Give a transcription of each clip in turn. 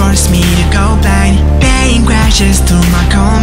force me to go blind. Pain crashes through my core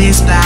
amistad.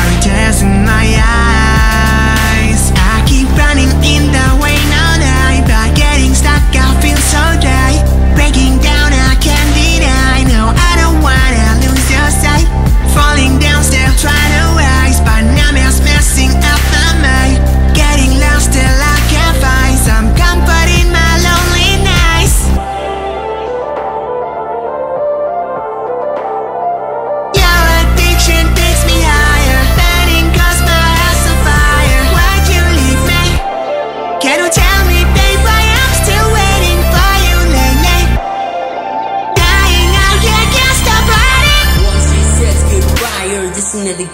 acting as a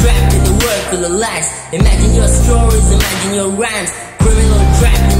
Trapped in a world full of lies Imagine your stories, imagine your rhymes. Criminal trapped